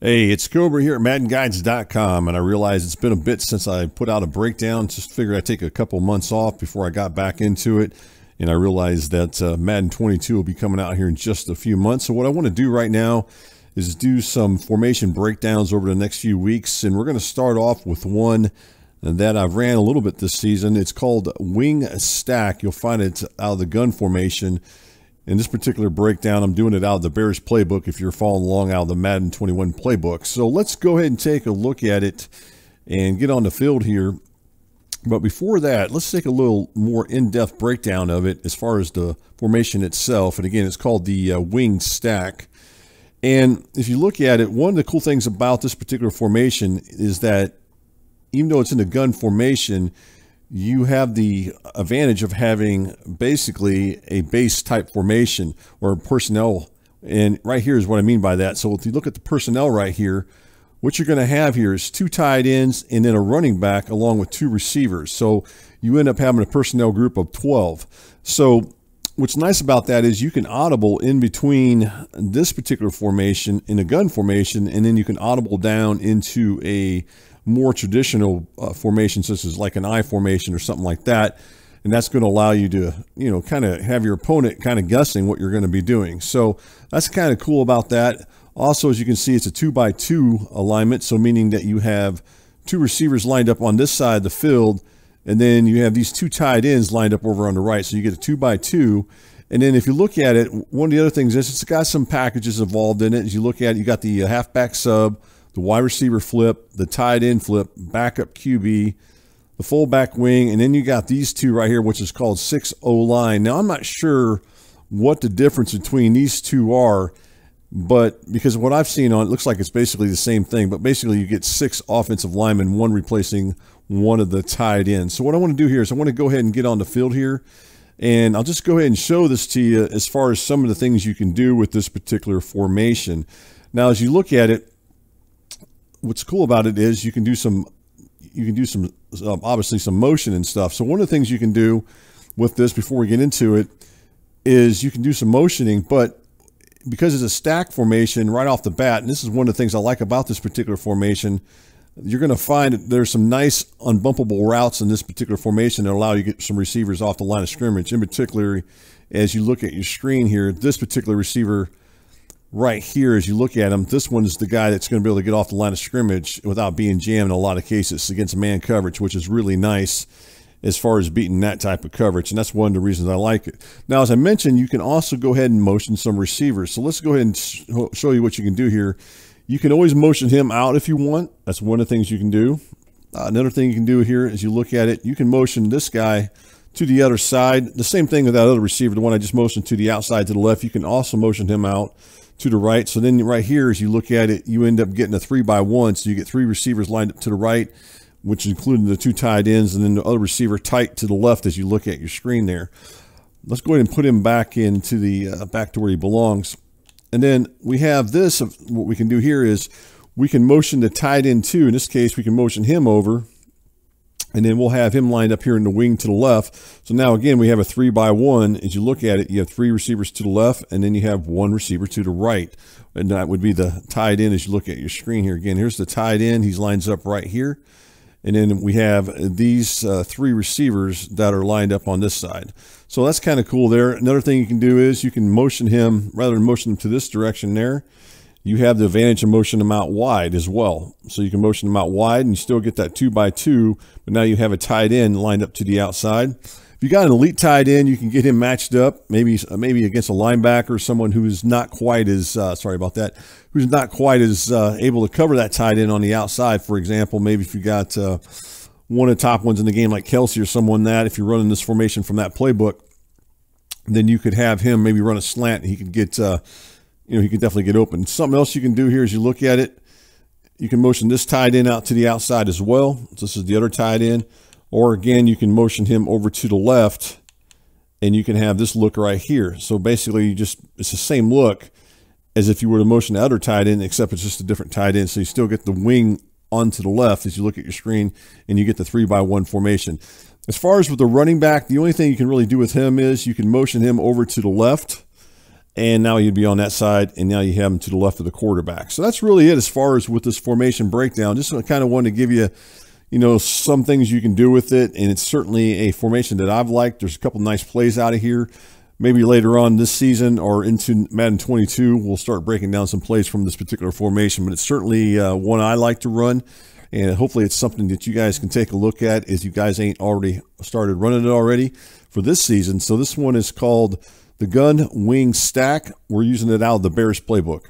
Hey, it's Cobra here at MaddenGuides.com, and I realize it's been a bit since I put out a breakdown. Just figured I'd take a couple months off before I got back into it, and I realized that uh, Madden 22 will be coming out here in just a few months. So what I want to do right now is do some formation breakdowns over the next few weeks, and we're going to start off with one that I've ran a little bit this season. It's called Wing Stack. You'll find it out of the gun formation in this particular breakdown, I'm doing it out of the Bears playbook if you're following along out of the Madden 21 playbook. So let's go ahead and take a look at it and get on the field here. But before that, let's take a little more in-depth breakdown of it as far as the formation itself. And again, it's called the uh, wing stack. And if you look at it, one of the cool things about this particular formation is that even though it's in the gun formation, you have the advantage of having basically a base type formation or personnel. And right here is what I mean by that. So if you look at the personnel right here, what you're going to have here is two tight ends and then a running back along with two receivers. So you end up having a personnel group of 12. So what's nice about that is you can audible in between this particular formation in a gun formation, and then you can audible down into a more traditional uh, formations, such as like an I formation or something like that. And that's going to allow you to, you know, kind of have your opponent kind of guessing what you're going to be doing. So that's kind of cool about that. Also, as you can see, it's a two by two alignment. So meaning that you have two receivers lined up on this side of the field, and then you have these two tight ends lined up over on the right. So you get a two by two. And then if you look at it, one of the other things is it's got some packages involved in it. As you look at it, you got the uh, halfback sub, the wide receiver flip, the tight end flip, backup QB, the fullback wing, and then you got these two right here, which is called 6 O line. Now, I'm not sure what the difference between these two are, but because what I've seen on it looks like it's basically the same thing, but basically you get six offensive linemen, one replacing one of the tight ends. So, what I want to do here is I want to go ahead and get on the field here. And I'll just go ahead and show this to you as far as some of the things you can do with this particular formation. Now, as you look at it, what's cool about it is you can do some you can do some um, obviously some motion and stuff. So one of the things you can do with this before we get into it is you can do some motioning, but because it's a stack formation right off the bat, and this is one of the things I like about this particular formation, you're going to find there's some nice unbumpable routes in this particular formation that allow you to get some receivers off the line of scrimmage. In particular, as you look at your screen here, this particular receiver right here, as you look at him, this one is the guy that's going to be able to get off the line of scrimmage without being jammed in a lot of cases against man coverage, which is really nice as far as beating that type of coverage. And that's one of the reasons I like it. Now, as I mentioned, you can also go ahead and motion some receivers. So let's go ahead and show you what you can do here. You can always motion him out if you want. That's one of the things you can do. Uh, another thing you can do here as you look at it, you can motion this guy to the other side. The same thing with that other receiver, the one I just motioned to the outside to the left. You can also motion him out to the right. So then right here, as you look at it, you end up getting a three by one. So you get three receivers lined up to the right, which including the two tight ends, and then the other receiver tight to the left as you look at your screen there. Let's go ahead and put him back into the uh, back to where he belongs. And then we have this. What we can do here is we can motion the tight end too. In this case, we can motion him over and then we'll have him lined up here in the wing to the left. So now again, we have a three by one. As you look at it, you have three receivers to the left, and then you have one receiver to the right. And that would be the tight end as you look at your screen here. Again, here's the tight end. He lines up right here. And then we have these uh, three receivers that are lined up on this side. So that's kind of cool there. Another thing you can do is you can motion him, rather than motion him to this direction there, you have the advantage of motioning them out wide as well. So you can motion them out wide and you still get that two by two, but now you have a tight end lined up to the outside. If you got an elite tight end, you can get him matched up, maybe maybe against a linebacker, or someone who's not quite as uh, sorry about that, who's not quite as uh, able to cover that tight end on the outside. For example, maybe if you got uh, one of the top ones in the game like Kelce or someone that, if you're running this formation from that playbook, then you could have him maybe run a slant. And he could get uh, you know, he can definitely get open. Something else you can do here is you look at it, you can motion this tight end out to the outside as well. This is the other tight end. Or again, you can motion him over to the left and you can have this look right here. So basically you just, it's the same look as if you were to motion the other tight end, except it's just a different tight end. So you still get the wing onto the left as you look at your screen and you get the three by one formation. As far as with the running back, the only thing you can really do with him is you can motion him over to the left and now you'd be on that side, and now you have him to the left of the quarterback. So that's really it as far as with this formation breakdown. Just kind of wanted to give you, you know, some things you can do with it, and it's certainly a formation that I've liked. There's a couple nice plays out of here. Maybe later on this season or into Madden 22, we'll start breaking down some plays from this particular formation. But it's certainly uh, one I like to run, and hopefully it's something that you guys can take a look at as you guys ain't already started running it already for this season. So this one is called the gun wing stack. We're using it out of the Bears playbook.